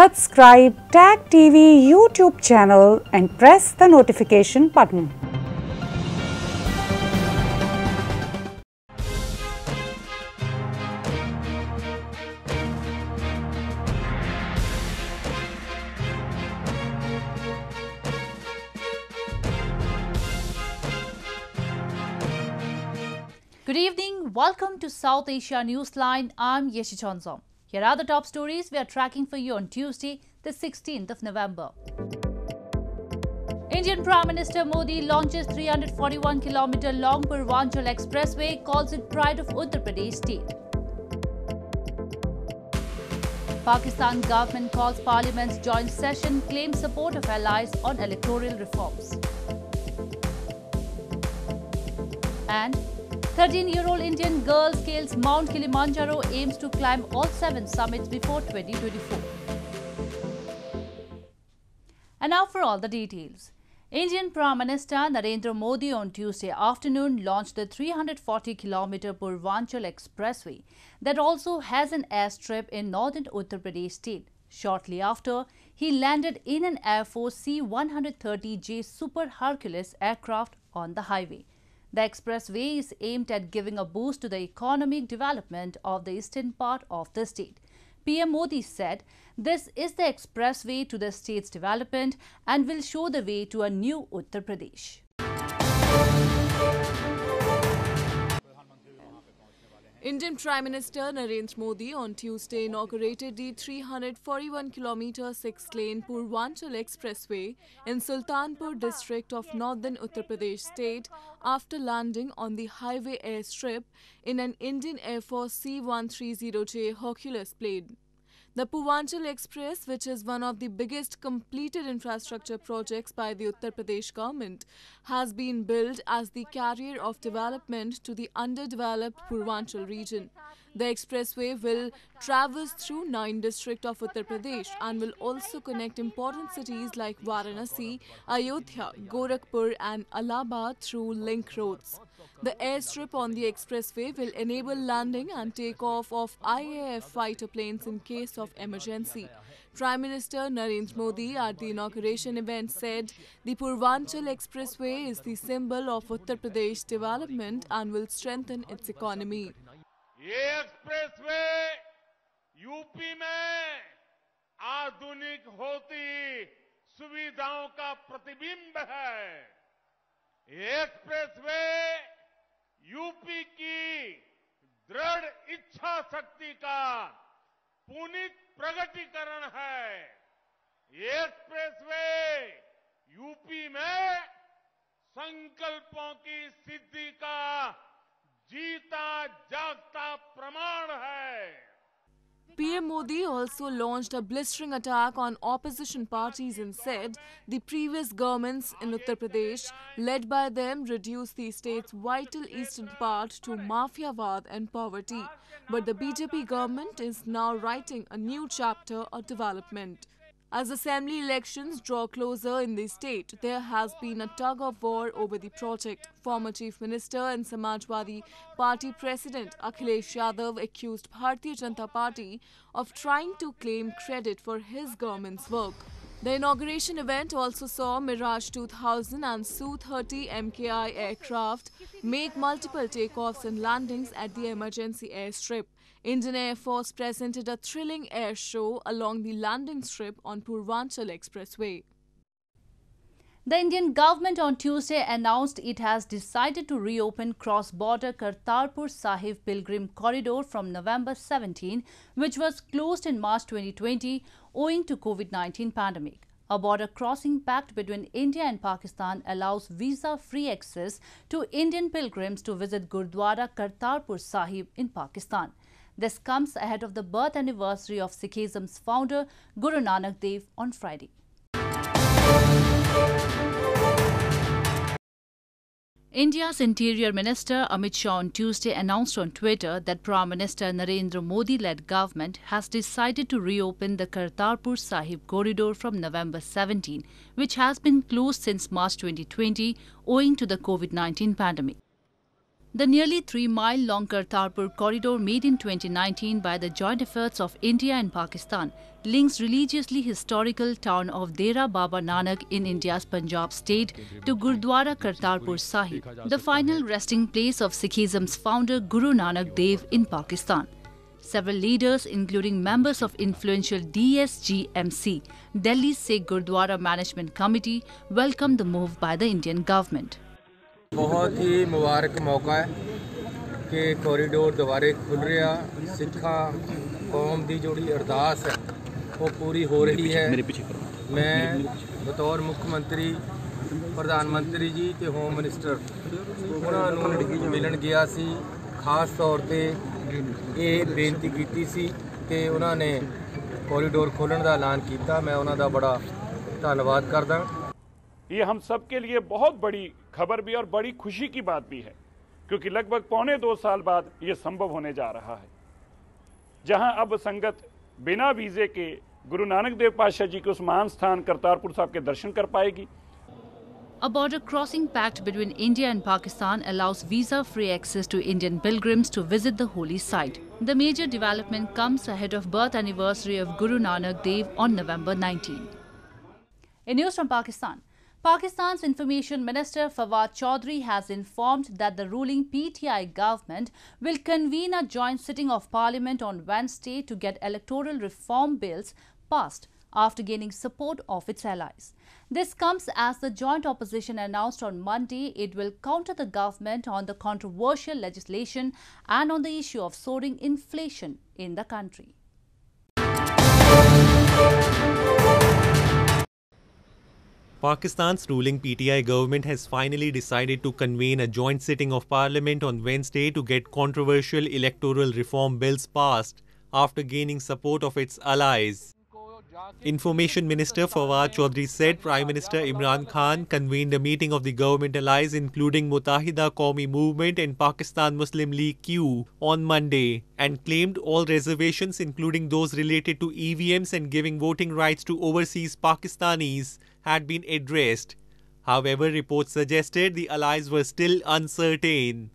Subscribe Tag TV YouTube channel and press the notification button. Good evening. Welcome to South Asia Newsline. I'm Yeshi Chonzom. Here are the top stories we are tracking for you on Tuesday, the 16th of November. Indian Prime Minister Modi launches 341 km long Purvanchal Expressway, calls it pride of Uttar Pradesh state. Pakistan government calls Parliament's joint session, claims support of allies on electoral reforms. And 13-year-old Indian girl scales Mount Kilimanjaro, aims to climb all seven summits before 2024. And now for all the details. Indian Prime Minister Narendra Modi on Tuesday afternoon launched the 340-kilometer Purvanchal Expressway that also has an airstrip in northern Uttar Pradesh state. Shortly after, he landed in an Air Force C-130J Super Hercules aircraft on the highway. The expressway is aimed at giving a boost to the economic development of the eastern part of the state. PM Modi said this is the expressway to the state's development and will show the way to a new Uttar Pradesh. Indian Prime Minister Narendra Modi on Tuesday inaugurated the 341 km six-lane Purvanchal Expressway in Sultanpur district of northern Uttar Pradesh state after landing on the highway airstrip in an Indian Air Force C-130J Hercules plane. The Purvanchal Express, which is one of the biggest completed infrastructure projects by the Uttar Pradesh government, has been built as the carrier of development to the underdeveloped Purvanchal region. The expressway will traverse through nine districts of Uttar Pradesh and will also connect important cities like Varanasi, Ayodhya, Gorakhpur and Allahabad through link roads. The airstrip on the expressway will enable landing and takeoff of IAF fighter planes in case of emergency. Prime Minister Narendra Modi at the inauguration event said the Purvanchal Expressway is the symbol of Uttar Pradesh development and will strengthen its economy. ये expressway UP में आधुनिक होती सुविधाओं का प्रतिबिंब है। ये expressway UP की दृढ़ इच्छा शक्ति का पुनित प्रगटीकरण है। ये एक्सप्रेसवे यूपी में संकल्पों की सिद्धि का जीता जागता प्रमाण है PM Modi also launched a blistering attack on opposition parties and said the previous governments in Uttar Pradesh, led by them, reduced the state's vital eastern part to mafiavad and poverty. But the BJP government is now writing a new chapter of development. As assembly elections draw closer in the state, there has been a tug of war over the project. Former Chief Minister and Samajwadi Party President Akhilesh Yadav accused Bharatiya Janata Party of trying to claim credit for his government's work. The inauguration event also saw Mirage 2000 and Su-30 MKI aircraft make multiple takeoffs and landings at the emergency airstrip. Indian Air Force presented a thrilling air show along the landing strip on Purvanchal Expressway. The Indian government on Tuesday announced it has decided to reopen cross-border Kartarpur Sahib Pilgrim Corridor from November 17, which was closed in March 2020 owing to COVID-19 pandemic. A border crossing pact between India and Pakistan allows visa-free access to Indian pilgrims to visit Gurdwara Kartarpur Sahib in Pakistan. This comes ahead of the birth anniversary of Sikhism's founder Guru Nanak Dev on Friday. India's Interior Minister Amit Shah on Tuesday announced on Twitter that Prime Minister Narendra Modi-led government has decided to reopen the Kartarpur Sahib corridor from November 17, which has been closed since March 2020 owing to the COVID-19 pandemic. The nearly three mile long Kartarpur corridor, made in 2019 by the joint efforts of India and Pakistan, links religiously historical town of Dera Baba Nanak in India's Punjab state to Gurdwara Kartarpur Sahib, the final resting place of Sikhism's founder Guru Nanak Dev in Pakistan. Several leaders, including members of influential DSGMC, Delhi's Sikh Gurdwara Management Committee, welcomed the move by the Indian government. ਬਹੁਤ ਹੀ ਮੁਬਾਰਕ ਮੌਕਾ ਹੈ ਕਿ corridor ਦੁਬਾਰੇ ਖੁੱਲ ਰਿਹਾ ਸਿੱਖਾਂ ਕੌਮ ਦੀ ਜਿਹੜੀ ਅਰਦਾਸ ਹੈ ਉਹ ਪੂਰੀ ਹੋ ਰਹੀ ਹੈ। ਮੈਂ ਬਤੌਰ ਮੁੱਖ ਮੰਤਰੀ ਪ੍ਰਧਾਨ ਮੰਤਰੀ ਜੀ ਤੇ ਹੋਮ ਮਿਨਿਸਟਰ ਉਹਨਾਂ ਨੂੰ ਮਿਲਣ ਗਿਆ ਸੀ। ਖਾਸ ਤੌਰ ਤੇ ਇਹ ਬੇਨਤੀ ਕੀਤੀ ਸੀ ਕਿ ਉਹਨਾਂ ਨੇ ਕੋਰੀਡੋਰ ਖੋਲਣ ਦਾ ਐਲਾਨ ਕੀਤਾ। ਮੈਂ ਉਹਨਾਂ ਦਾ ਬੜਾ ਧੰਨਵਾਦ ਕਰਦਾ। ये हम सब के लिए बहुत बड़ी खबर भी और बड़ी खुशी की बात भी है क्योंकि लगभग पौने दो साल बाद ये संभव होने जा रहा है जहाँ अब संगत बिना वीज़े के गुरु नानक देव पातशाह जी के उस महान स्थान करतारपुर साहब के दर्शन कर पाएगी A border crossing pact between India and Pakistan allows visa free access to Indian pilgrims to visit the holy site. The major development comes ahead of birth anniversary of Guru Nanak Dev on November 19. In news from Pakistan, Pakistan's Information Minister Fawad Chaudhry has informed that the ruling PTI government will convene a joint sitting of parliament on Wednesday to get electoral reform bills passed after gaining support of its allies. This comes as the joint opposition announced on Monday it will counter the government on the controversial legislation and on the issue of soaring inflation in the country. Pakistan's ruling PTI government has finally decided to convene a joint sitting of parliament on Wednesday to get controversial electoral reform bills passed after gaining support of its allies. Information Minister Fawad Chaudhry said Prime Minister Imran Khan convened a meeting of the government allies including Muttahida Qaumi Movement and Pakistan Muslim League Q on Monday and claimed all reservations including those related to EVMs and giving voting rights to overseas Pakistanis had been addressed. However, reports suggested the allies were still uncertain.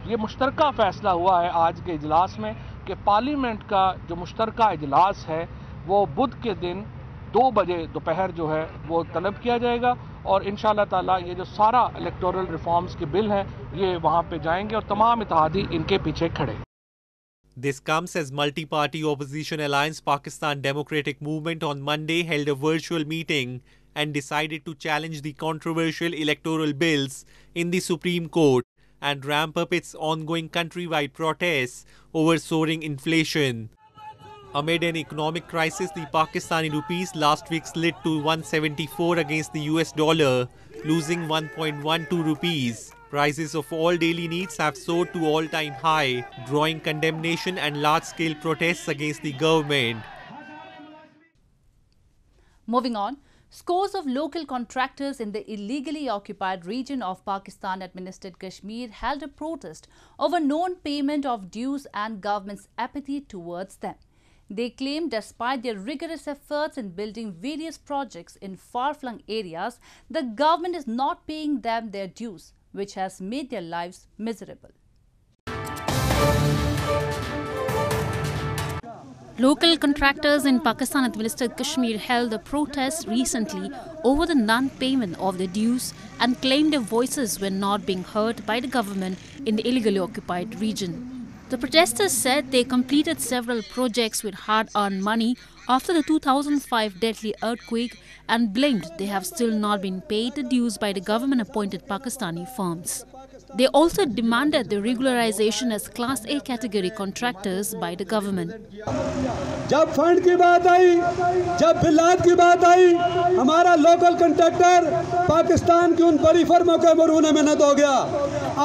ये मुश्तरका फैसला हुआ है आज के इजलास में कि parliament का जो मुश्तरका इजलास है वो बुध के दिन दो बजे दोपहर जो है वो तलब किया जाएगा और इन ताला ये जो सारा इलेक्टोरल रिफॉर्म्स के बिल हैं ये वहाँ पे जाएँगे और तमाम इतिहादी इनके पीछे खड़े This comes as multi party opposition alliance Pakistan Democratic Movement on Monday held a virtual meeting and decided to challenge the controversial electoral bills in the Supreme Court and ramp up its ongoing countrywide protests over soaring inflation. Amid an economic crisis, the Pakistani rupees last week slid to 174 against the US dollar, losing 1.12 rupees. Prices of all daily needs have soared to all time high, drawing condemnation and large scale protests against the government. Moving on, scores of local contractors in the illegally occupied region of Pakistan administered Kashmir held a protest over non payment of dues and government's apathy towards them. They claim despite their rigorous efforts in building various projects in far-flung areas, the government is not paying them their dues, which has made their lives miserable. Local contractors in Pakistan administered Kashmir held a protest recently over the non payment of their dues and claimed their voices were not being heard by the government in the illegally occupied region. The protesters said they completed several projects with hard earned money after the 2005 deadly earthquake and blamed they have still not been paid the dues by the government appointed Pakistani firms. They also demanded the regularization as Class A category contractors by the government. जब fund की बात आई जब बिल्लात की बात आई हमारा local contractor Pakistan की उन बड़ी फर्मों के मरूने मेहनत हो गया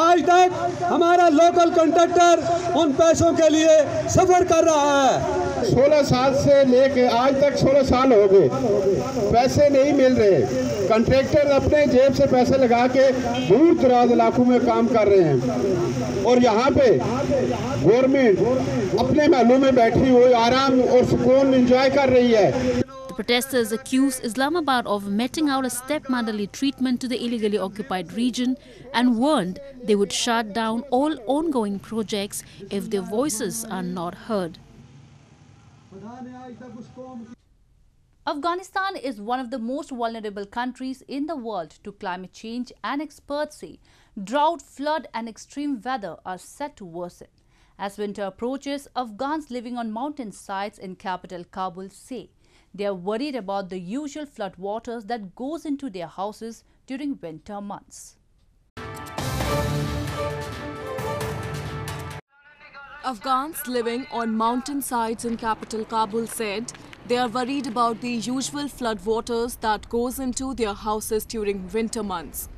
आज तक हमारा लोकल कंट्रैक्टर उन पैसों के लिए सफर कर रहा है 16 साल से लेके आज तक 16 साल हो गए पैसे नहीं मिल रहे कंट्रैक्टर अपने जेब से पैसे लगा के दूर दराज इलाकों में काम कर रहे हैं और यहाँ पे गवर्नमेंट अपने महलों में बैठी हुई आराम और सुकून एंजॉय कर रही है protesters accuse Islamabad of meting out a stepmotherly treatment to the illegally occupied region and warned they would shut down all ongoing projects if their voices are not heard. Afghanistan is one of the most vulnerable countries in the world to climate change and experts say drought, flood and extreme weather are set to worsen. As winter approaches, Afghans living on mountain sides in capital Kabul say they are worried about the usual flood waters that goes into their houses during winter months. Afghans living on mountain sides in capital Kabul said they are worried about the usual flood waters that goes into their houses during winter months.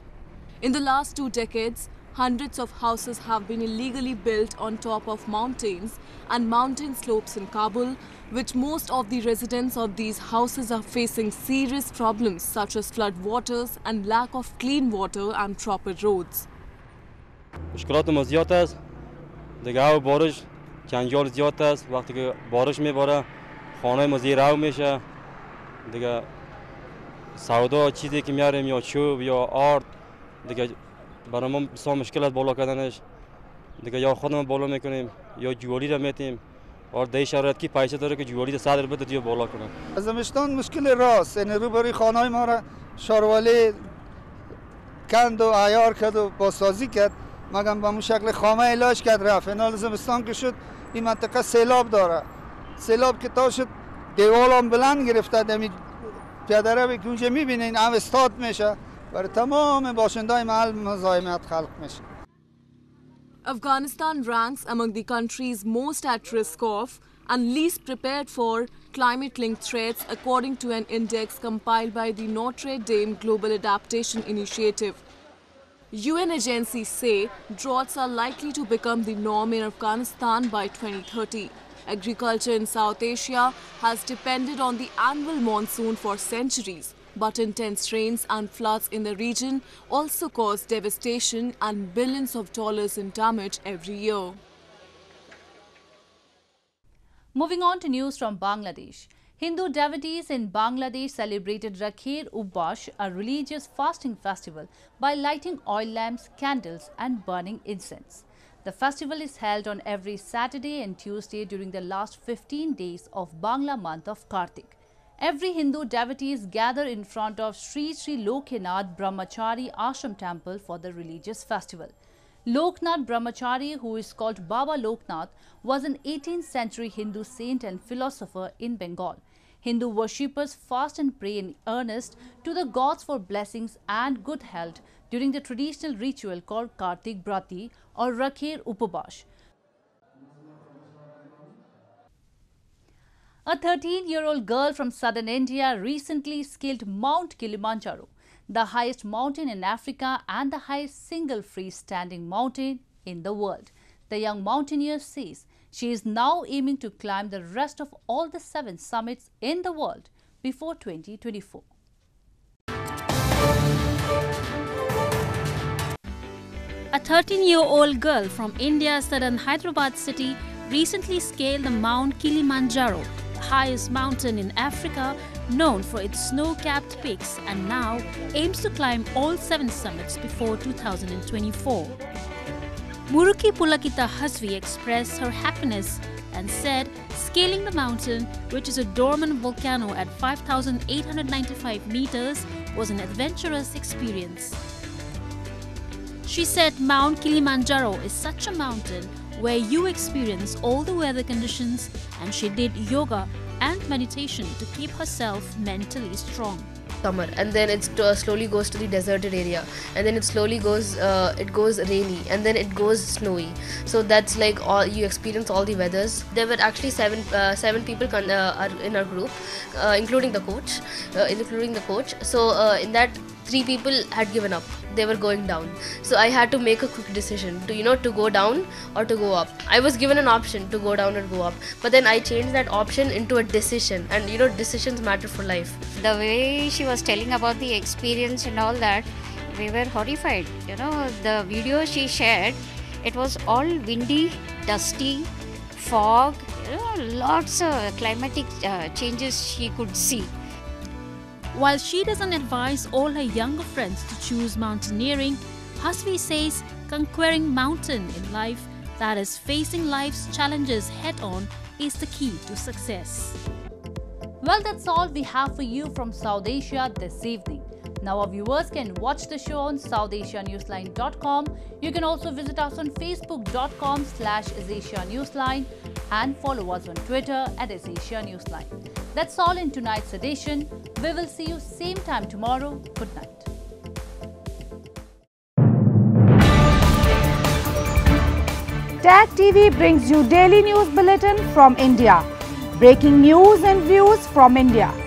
In the last two decades, hundreds of houses have been illegally built on top of mountains and mountain slopes in Kabul, which most of the residents of these houses are facing serious problems such as flood waters and lack of clean water and proper roads. دیگه هوا بارش جنجال زیاد است. وقتی که بارش میباره خانه ما زیر رو میشه. دیگه سودا چیزی که میاریم یا چوب یا آرد دیگه برای ما بسیار مشکل است بالا کردنش. دیگه یا خودمون بالا می‌کنیم یا جوالی را میتیم. اور دی شرایط کی پیسه داره که جوالی صدر بده دیگه بالا کنه. زمستان مشکل راست. یعنی روبروی خانه ما را شاروالی کند و عیار کرد و بازسازی کرد. مگم به اون شکل خامه علاج کرد رفت. اینال زمستان که شد این منطقه سیلاب داره. سیلاب که تا شد دیوال هم بلند گرفته دمی پیاده روی که اونجا می‌بینین هم استاد میشه. برای تمام باشنده محل مزاحمت خلق میشه. Afghanistan ranks among the countries most at risk of and least prepared for climate linked threats according to an index compiled by the Notre Dame Global Adaptation Initiative. UN agencies say droughts are likely to become the norm in Afghanistan by 2030. Agriculture in South Asia has depended on the annual monsoon for centuries, but intense rains and floods in the region also cause devastation and billions of dollars in damage every year. Moving on to news from Bangladesh. Hindu devotees in Bangladesh celebrated Rakher Ubbash, a religious fasting festival, by lighting oil lamps, candles and burning incense. The festival is held on every Saturday and Tuesday during the last 15 days of Bangla month of Kartik. Every Hindu devotees gather in front of Sri Sri Loknath Brahmachari Ashram temple for the religious festival. Loknath Brahmachari, who is called Baba Loknath, was an 18th century Hindu saint and philosopher in Bengal. Hindu worshippers fast and pray in earnest to the gods for blessings and good health during the traditional ritual called Kartik Brati or Rakher Upabash. A 13 year old girl from southern India recently scaled Mount Kilimanjaro, the highest mountain in Africa and the highest single freestanding mountain in the world. The young mountaineer says she is now aiming to climb the rest of all the seven summits in the world before 2024. A 13 year old girl from India's southern Hyderabad city recently scaled the Mount Kilimanjaro, the highest mountain in Africa known for its snow capped peaks, and now aims to climb all seven summits before 2024. Muruki Pulakita Hasvi expressed her happiness and said scaling the mountain, which is a dormant volcano at 5,895 meters, was an adventurous experience. She said Mount Kilimanjaro is such a mountain where you experience all the weather conditions, and she did yoga and meditation to keep herself mentally strong summer and then it uh, slowly goes to the deserted area and then it slowly goes uh, it goes rainy and then it goes snowy. So that's like all you experience all the weathers. There were actually seven uh, seven people con- uh, are in our group uh, including the coach uh, including the coach. So in that three people had given up they were going down. So i had to make a quick decision to you know to go down or to go up. I was given an option to go down or go up. But then i changed that option into a decision. And you know decisions matter for life. The way she was telling about the experience and all that we were horrified. You know the video she shared it was all windy dusty fog you know lots of climatic uh, changes she could see While she doesn't advise all her younger friends to choose mountaineering, Hasvi says conquering mountain in life, that is facing life's challenges head on, is the key to success. Well, that's all we have for you from South Asia this evening. Now our viewers can watch the show on southasianewsline.com. You can also visit us on facebook.com slash Newsline and follow us on Twitter at Asia Newsline. That's all in tonight's edition. We will see you same time tomorrow. Good night. Tag TV brings you daily news bulletin from India. Breaking news and views from India.